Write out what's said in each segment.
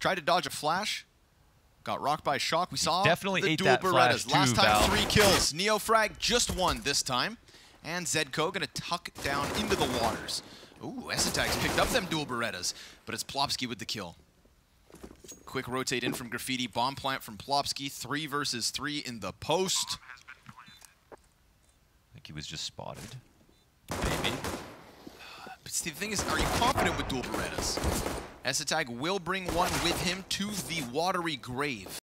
Tried to dodge a flash, got rocked by a shock. We saw definitely the ate dual that flash Berettas. too, Last time, Val. three kills. Neofrag just one this time. And Zedko gonna tuck down into the waters. Ooh, Essetag's picked up them dual Berettas, but it's Plopsky with the kill. Quick rotate in from Graffiti, bomb plant from Plopsky, three versus three in the post. I think he was just spotted. Maybe. But see, the thing is, are you confident with dual Berettas? Essetag will bring one with him to the watery grave.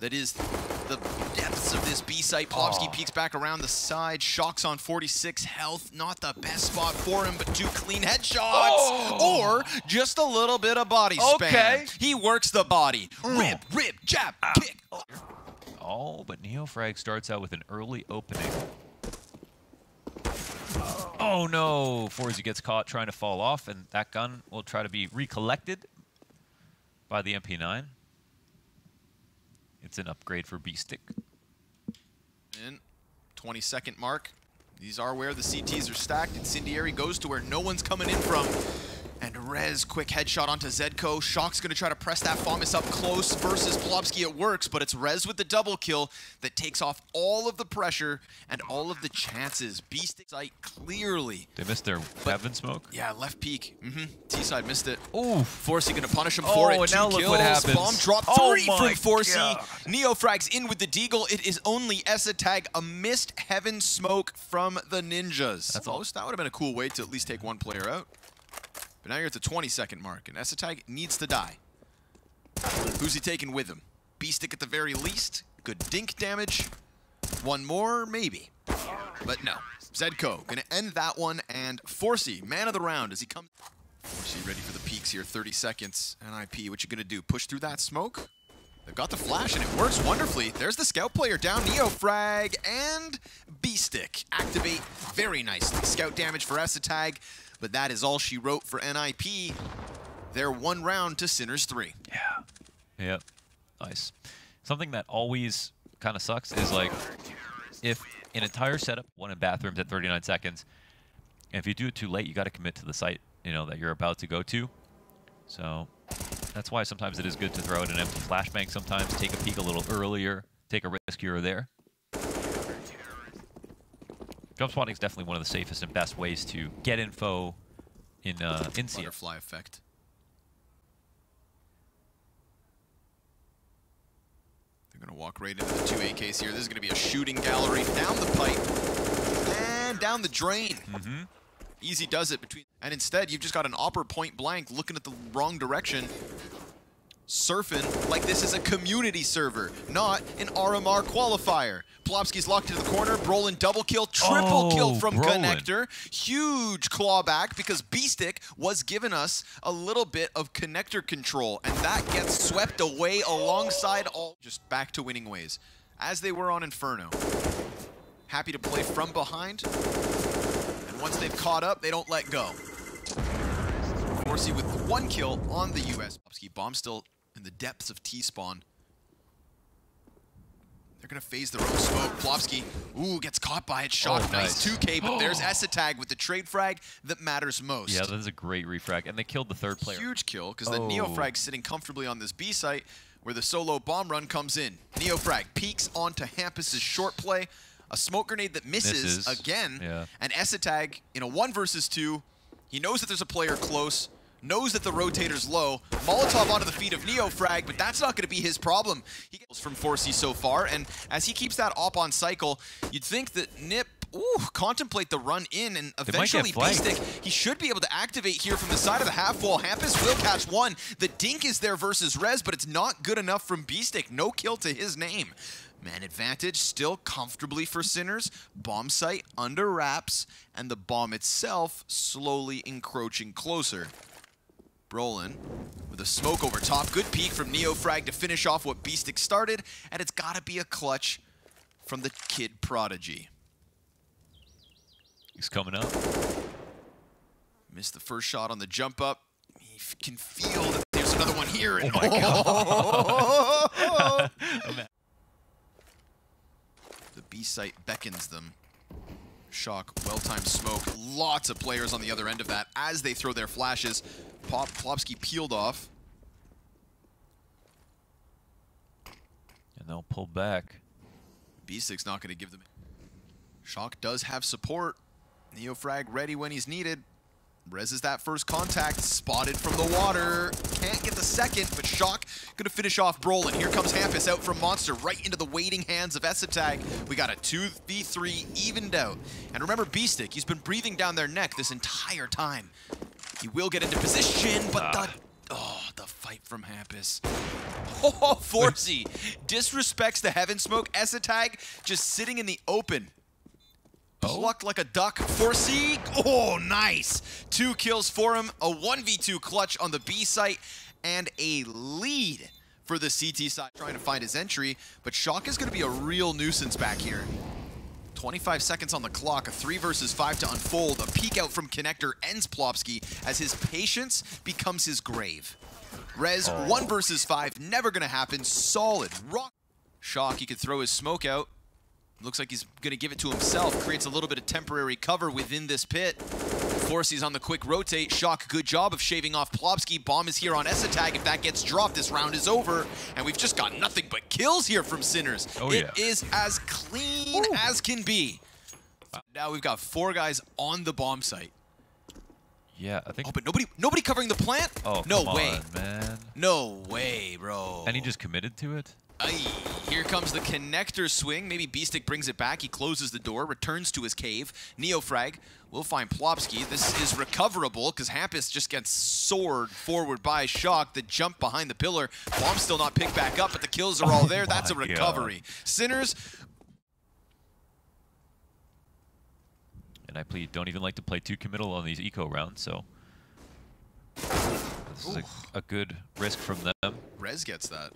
That is the depths of this B site. Plopsky peeks back around the side. Shocks on 46 health. Not the best spot for him, but two clean headshots. Oh! Or just a little bit of body spam. Okay. He works the body. Mm. Rip, rip, jab, ah. kick. Oh, but Neofrag starts out with an early opening. Oh no! forsyy gets caught trying to fall off, and that gun will try to be recollected by the MP9. It's an upgrade for beastik. In 20 second mark. These are where the CTs are stacked. Incendiary goes to where no one's coming in from. And Rez, quick headshot onto Zedko. Shock's gonna try to press that FAMAS up close versus Plopsky. It works, but it's Rez with the double kill that takes off all of the pressure and all of the chances. Beast sight clearly. They missed their heaven smoke. Yeah, left peak. Mm-hmm. T-side missed it. Ooh. forsyy gonna punish him Oh, for it. and Two now look what happens. Bomb drop Oh three my from forsyy. God. Neofrag's in with the deagle. It is only Essa tag, a missed heaven smoke from the ninjas. That's. Almost, that would have been a cool way to at least take one player out. But now you're at the 20 second mark, and Essa tag needs to die. Who's he taking with him? beastik at the very least. Good dink damage. One more, maybe. But no. Zedko gonna end that one, and forsyy, man of the round, as he comes. forsyy ready for the peaks here, 30 seconds. NIP, what you gonna do? Push through that smoke? They've got the flash, and it works wonderfully. There's the scout player down, Neofrag, and beastik. Activate very nicely. Scout damage for Essetag, but that is all she wrote for NIP. They're one round to Sinners 3. Yeah. Yep. Nice. Something that always kind of sucks is like if an entire setup, one in bathrooms at 39 seconds, and if you do it too late, you got to commit to the site, you know, that you're about to go to. So that's why sometimes it is good to throw out an empty flashbang sometimes, take a peek a little earlier, take a risk here or there. Jump spotting is definitely one of the safest and best ways to get info in uh, in CS. Butterfly effect. They're going to walk right into the two AKs here. This is going to be a shooting gallery down the pipe and down the drain. Mm-hmm. Easy does it between. And instead, you've just got an opper point blank looking at the wrong direction. Surfing like this is a community server, not an RMR qualifier. Plopsky's locked into the corner. Brollan double kill, triple oh, kill Oh, from Brollan. Connector. Huge clawback because beastik was giving us a little bit of connector control, and that gets swept away alongside all. Just back to winning ways, as they were on Inferno. Happy to play from behind, and once they've caught up, they don't let go. forsyy with one kill on the US. Plopsky bomb still in the depths of T-spawn. They're gonna phase their own smoke. Plopsky, ooh, gets caught by it. Shot, Oh, nice. nice. 2K, but there's Essetag with the trade frag that matters most. Yeah, that is a great refrag, and they killed the third player. Huge kill, because Oh. Neofrag's sitting comfortably on this B site where the solo bomb run comes in. Neofrag peeks onto Hampus's short play. A smoke grenade that misses, Misses. again. Yeah. And Essetag in a one versus two. He knows that there's a player close, knows that the rotator's low. Molotov onto the feet of Neofrag, but that's not going to be his problem. He gets from 4C so far, and as he keeps that op on cycle, you'd think that Nip Ooh, contemplate the run in and eventually. beastik he should be able to activate here from the side of the half wall. Hampus will catch one. The dink is there versus Rez, but it's not good enough from beastik. No kill to his name. Man advantage still comfortably for Sinners. Bomb site under wraps, and the bomb itself slowly encroaching closer. Brollan with a smoke over top. Good peek from Neofrag to finish off what beastik started, and it's got to be a clutch from the Kid Prodigy. He's coming up. Missed the first shot on the jump up. He can feel that there's another one here. Oh, oh my God. Oh, the B site beckons them. Shock, well-timed smoke. Lots of players on the other end of that as they throw their flashes. Pop Plopsky peeled off. And they'll pull back. beastik not going to give them. Shock does have support. Neofrag ready when he's needed. Rezzes that first contact, spotted from the water. Can't get the second, but Shock gonna finish off Brollan. Here comes Hampus out from Monster, right into the waiting hands of Essetag. We got a 2v3 evened out. And remember beastik, he's been breathing down their neck this entire time. He will get into position, but Ah. the... Oh, the fight from Hampus. Oh, forsyy disrespects the Heaven Smoke. Esatag just sitting in the open. Plucked like a duck. forsyy. Oh, nice. Two kills for him. A 1v2 clutch on the B site. And a lead for the CT side. Trying to find his entry. But Shock is going to be a real nuisance back here. 25 seconds on the clock. A 3 versus 5 to unfold. A peek out from Connector ends Plopsky as his patience becomes his grave. Rez, Oh. 1 versus 5. Never going to happen. Solid. Rock. Shock, he could throw his smoke out. Looks like he's going to give it to himself. Creates a little bit of temporary cover within this pit. Forcey's on the quick rotate. Shock, good job of shaving off Plopsky. Bomb is here on Esatag. If that gets dropped, this round is over. And we've just got nothing but kills here from Sinners. Oh, It yeah. is as clean as can be. Now we've got four guys on the bomb site. Yeah, I think. Oh, but nobody nobody covering the plant? Oh, no come way. on, man. No way, bro. And he just committed to it. Aye. Here comes the connector swing. Maybe beastik brings it back. He closes the door, returns to his cave. Neofrag will find Plopsky. This is recoverable because Hampus just gets soared forward by Shock. The jump behind the pillar. Bomb still not picked back up, but the kills are all Oh there. That's a my God. recovery. Sinners, And I plead, don't even like to play too committal on these eco rounds, so. This is a, a good risk from them. Rez gets that.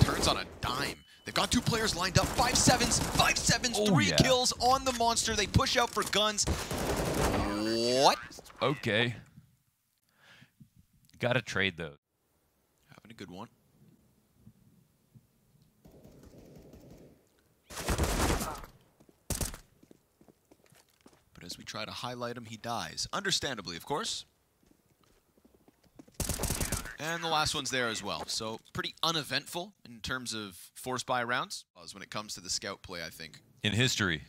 Turns on a dime. They've got two players lined up. Five sevens, five sevens, Oh, three yeah. kills on the monster. They push out for guns. What? Okay. Gotta trade those. Having a good one. But as we try to highlight him, he dies. Understandably, of course. And the last one's there as well. So pretty uneventful in terms of force buy rounds. When it comes to the scout play, I think. In history.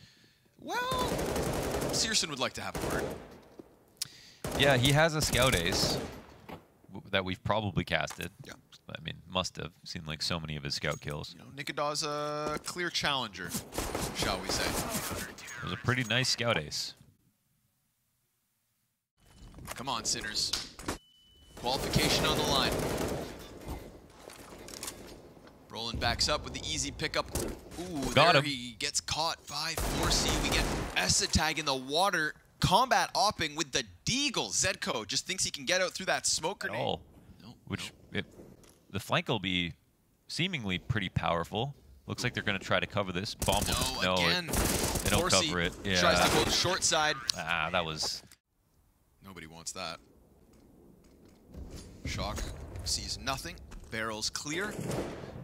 Well, Searson would like to have a word. Yeah, he has a scout ace that we've probably casted. Yeah. I mean, must have seen like so many of his scout kills. You know, Nikadaw's a clear challenger, shall we say. It was a pretty nice scout ace. Come on, Sinners. Qualification on the line. Roland backs up with the easy pickup. Ooh, Got there him. he gets caught by forsyy. We get Esatag in the water. Combat opping with the Deagle. Zedko just thinks he can get out through that smoke At grenade. all. No, Which, it, the flank will be seemingly pretty powerful. Looks like they're going to try to cover this. Bomb will no, just, no no, it- again. they don't 4C cover it. Yeah. Tries to go short side. Ah, that was Nobody wants that. Shock sees nothing. Barrels clear.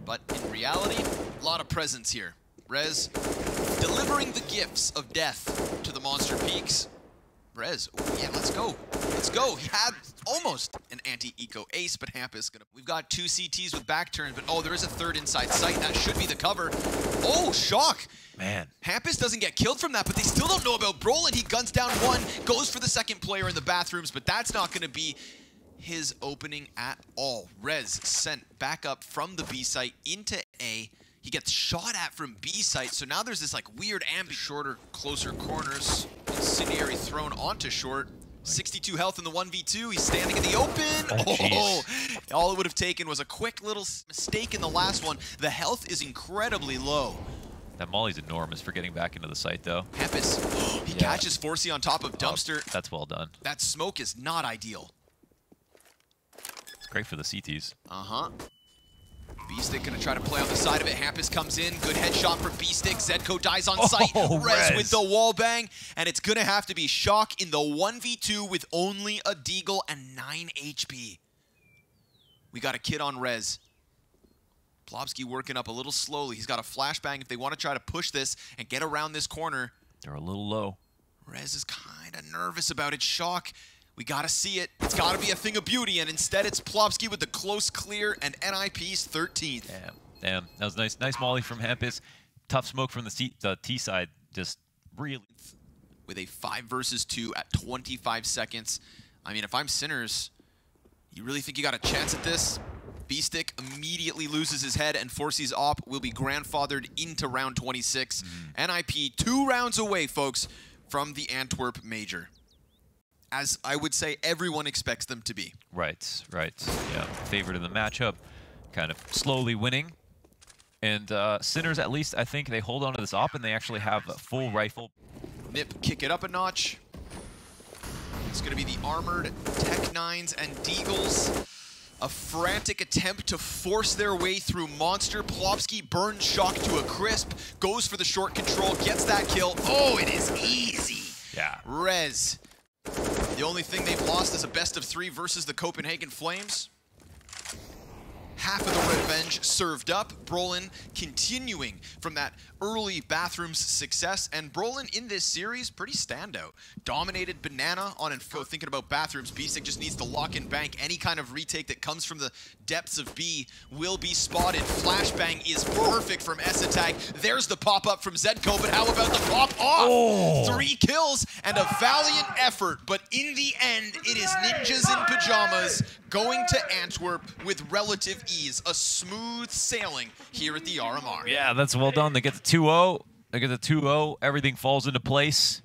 But in reality, a lot of presence here. Rez delivering the gifts of death to the Monster Peaks. Rez, ooh, yeah, let's go. Let's go. He had almost an anti-eco ace, but Hampus gonna. We've got two CTs with back turns, but oh, there is a third inside sight. That should be the cover. Oh, shock. man. Hampus doesn't get killed from that, but they still don't know about Brollan. He guns down one, goes for the second player in the bathrooms, but that's not going to be his opening at all. Rez sent back up from the B site into A. He gets shot at from B site, so now there's this like weird ambi shorter, closer corners. Incendiary thrown onto short. 62 health in the 1v2. He's standing in the open. Oh, jeez. Oh, all it would have taken was a quick little mistake in the last one. The health is incredibly low. That Molly's enormous for getting back into the site, though. Hampus, he Yeah. catches forsyy on top of oh, Dumpster. Oh, that's well done. That smoke is not ideal. Great for the CTs. Uh-huh. beastik gonna try to play on the side of it. Hampus comes in. Good headshot from beastik. Zedko dies on sight. Oh, Rez Rez. with the wall bang. And it's gonna have to be Shock in the 1v2 with only a Deagle and 9 HP. We got a kid on Rez. Plopsky working up a little slowly. He's got a flashbang if they want to try to push this and get around this corner. They're a little low. Rez is kind of nervous about it. Shock. We got to see it. It's got to be a thing of beauty, and instead it's Plopsky with the close clear and NIP's 13th. Damn. Damn, that was nice. Nice molly from Hampus. Tough smoke from the T, the T side. Just really. With a 5 versus 2 at 25 seconds. I mean, if I'm Sinners, you really think you got a chance at this? beastik immediately loses his head and Forces Op will be grandfathered into round 26. Mm. NIP two rounds away, folks, from the Antwerp Major. As I would say everyone expects them to be. Right, right. Yeah, favorite in the matchup, kind of slowly winning. And uh, Sinners, at least, I think they hold on to this op and they actually have a full rifle. Nip kick it up a notch. It's going to be the armored Tech Nines and Deagles. A frantic attempt to force their way through Monster. Plopsky burns Shock to a crisp, goes for the short control, gets that kill. Oh, it is easy. Yeah. Rez. The only thing they've lost is a best of three versus the Copenhagen Flames. Half of the served up. Brollan continuing from that early Bathrooms success. And Brollan in this series, pretty standout. Dominated Banana on Info. Thinking about Bathrooms, beastik just needs to lock in bank. Any kind of retake that comes from the depths of B will be spotted. Flashbang is perfect from Esatag. There's the pop-up from Zedko, but how about the pop-off? Oh. Three kills and a valiant effort, but in the end, it is Ninjas in Pajamas going to Antwerp with relative ease. A smooth sailing here at the RMR. Yeah, that's well done. They get the 2-0. They get the 2-0. Everything falls into place.